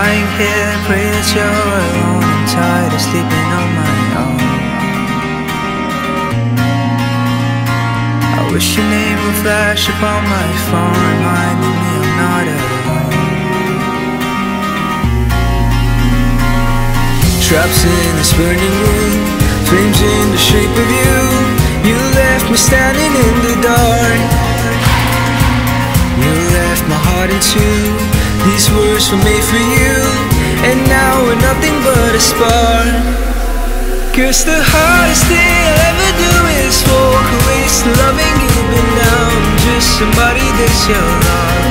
head, pray that you're alone and tired of sleeping on my own. I wish your name would flash upon my phone, reminding me I'm not alone. Traps in this burning room, flames in the shape of you. You left me standing in the dark. You left my heart in two. These words were made for you, and now we're nothing but a spark. Cause the hardest thing I'll ever do is walk away still loving you, but now I'm just somebody that you love.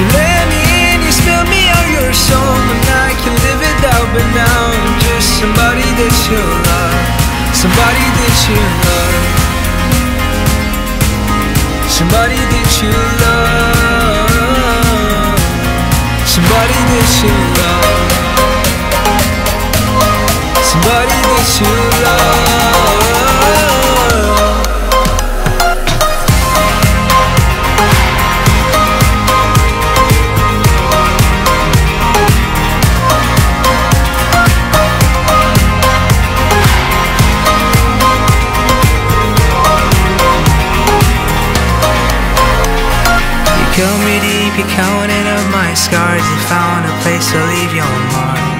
You let me in, you spilled me out your song, and I can live it out, but now I'm just somebody that you love. Somebody that you love. Somebody that you love. Somebody that you love. Somebody that you love. Killed me deep, you counted up my scars You found a place to leave your mark